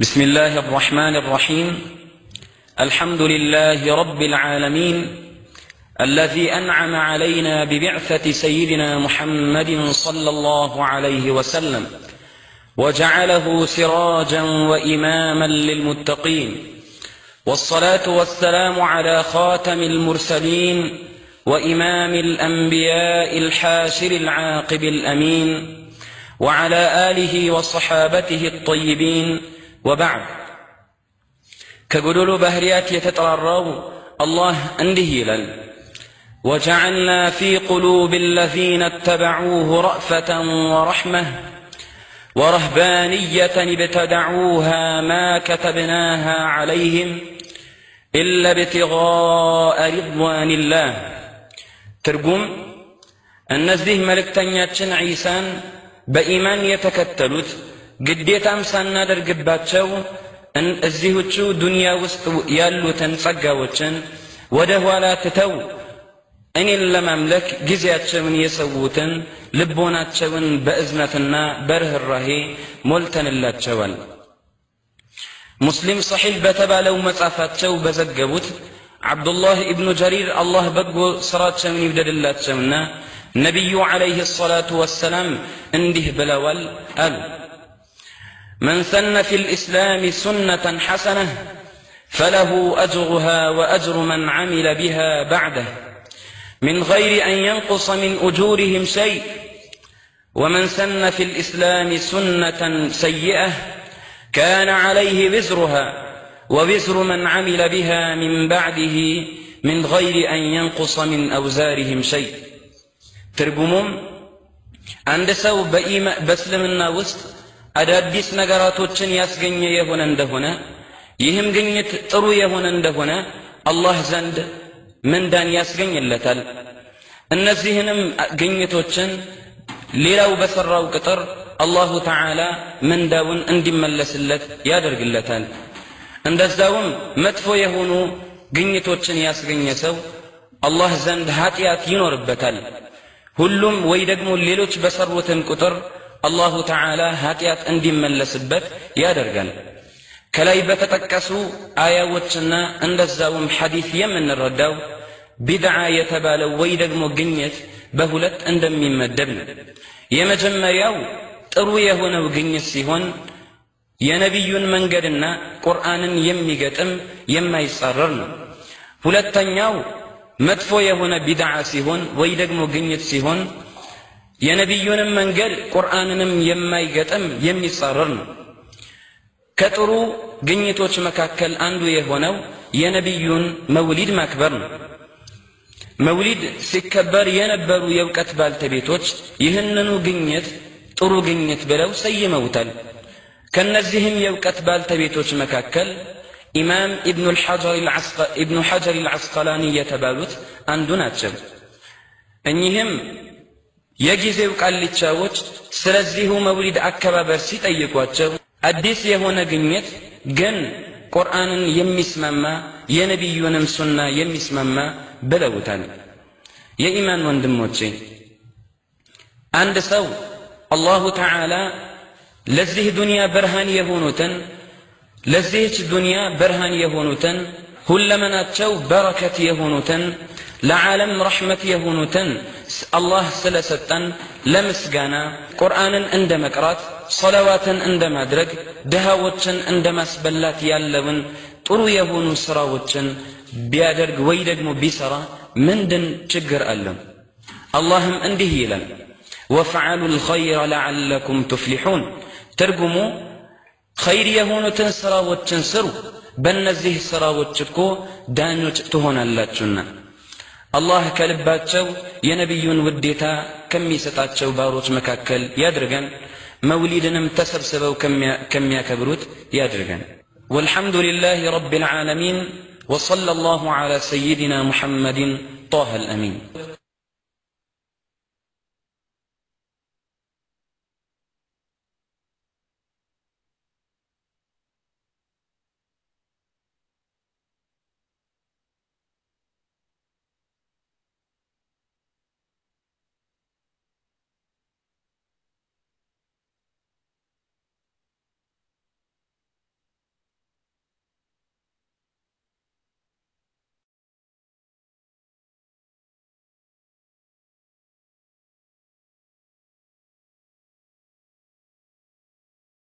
بسم الله الرحمن الرحيم. الحمد لله رب العالمين الذي أنعم علينا ببعثة سيدنا محمد صلى الله عليه وسلم وجعله سراجا وإماما للمتقين والصلاة والسلام على خاتم المرسلين وإمام الأنبياء الحاشر العاقب الأمين وعلى آله وصحابته الطيبين وبعد كقولوا بهريات يتطرروا الله እንዲህ ይላል وجعلنا في قلوب الذين اتبعوه رأفة ورحمة ورهبانية ابتدعوها ما كتبناها عليهم إلا ابتغاء رضوان الله ترجم እነዚህ መልእክተኛችን ዒሳን በኢማን የተከተሉት ግዴታም ሳናደርግባቸው እዚሁቹ ዱንያ ውስጥ ያሉትን ጸጋዎችን ወደ ኋላ ትተው እኔን ለማምለክ ጊዜያቸውን የሰዉትን ልቦናቸውን በእዝነትና በርኅራሄ ሞልተንላቸዋል ሙስሊም ሰሒሕ በተባለው መጽሐፋቸው በዘገቡት ዓብዱላህ ኢብኑ ጀሪር አላህ በጎ ሥራቸውን ይውደድላቸውና ነቢዩ ዓለይህ ሰላቱ ወሰላም እንዲህ ብለዋል አሉ من سن في الإسلام سنة حسنة فله أجرها وأجر من عمل بها بعده. من غير أن ينقص من أجورهم شيء. ومن سن في الإسلام سنة سيئة كان عليه وزرها ووزر من عمل بها من بعده من غير أن ينقص من أوزارهم شيء. ترجمهم عند سو بسلمنا وسط አዳዲስ ነገራቶችን ያስገኘ የሆነ እንደሆነ ይህም ግኝት ጥሩ የሆነ እንደሆነ አላህ ዘንድ ምንዳን ያስገኝለታል። እነዚህንም ግኝቶችን ሌላው በሰራው ቅጥር አላሁ ተዓላ ምንዳውን እንዲመለስለት ያደርግለታል። እንደዛውም መጥፎ የሆኑ ግኝቶችን ያስገኘ ሰው አላህ ዘንድ ኃጢአት ይኖርበታል። ሁሉም ወይ ደግሞ ሌሎች በሰሩትም ቁጥር አላሁ ተዓላ ኃጢአት እንዲመለስበት ያደርጋል ከላይ በተጠቀሱ አያዎችና እንደዛውም ሐዲስ የምንረዳው ቢድዓ የተባለው ወይ ደግሞ ግኝት በሁለት እንደሚመደብ ነው። የመጀመሪያው ጥሩ የሆነው ግኝት ሲሆን የነቢዩን መንገድና ቁርአንን የሚገጥም የማይጻረር ነው። ሁለተኛው መጥፎ የሆነ ቢድዓ ሲሆን ወይ ደግሞ ግኝት ሲሆን የነቢዩንም መንገድ ቁርአንንም የማይገጥም የሚጻረር ነው ከጥሩ ግኝቶች መካከል አንዱ የሆነው የነቢዩን መውሊድ ማክበር ነው መውሊድ ሲከበር የነበሩ የእውቀት ባልተቤቶች ይህንኑ ግኝት ጥሩ ግኝት ብለው ሰይመውታል ከነዚህም የእውቀት ባልተቤቶች መካከል ኢማም ኢብኑ ሐጀር ልዓስቀላኒ የተባሉት አንዱ ናቸው እኚህም የጊዜው ቃልቻዎች ስለዚሁ መውሊድ አከባበር ሲጠይቋቸው አዲስ የሆነ ግኝት ግን ቁርአንን የሚስማማ የነቢዩንም ሱና የሚስማማ ብለውታል። የኢማን ወንድሞቼ አንድ ሰው አላሁ ተዓላ ለዚህ ዱንያ ብርሃን የሆኑትን ለዚህች ዱንያ ብርሃን የሆኑትን ሁለመናቸው በረከት የሆኑትን ለዓለም ረሕመት የሆኑትን አላህ ስለሰጠን ለምስጋና ቁርአንን እንደ መቅራት ሰለዋትን እንደ ማድረግ ድሃዎችን እንደ ማስበላት ያለውን ጥሩ የሆኑ ስራዎችን ቢያደርግ ወይ ደግሞ ቢሰራ ምንድን ችግር አለው አላህም እንዲህ ይላል ወፍዓሉ ልኸይረ ለዓለኩም ቱፍሊሑን ትርጉሙ ኸይር የሆኑትን ስራዎችን ስሩ በእነዚህ ስራዎች እኮ ዳኞች ትሆናላችሁና አላህ ከልባቸው የነቢዩን ውዴታ ከሚሰጣቸው ባሮች መካከል ያድርገን መውሊድንም ተሰብስበው ከሚያከብሩት ያድርገን والحمد لله رب العالمين وصلى الله على سيدنا محمد طه الأمين